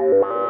好吗？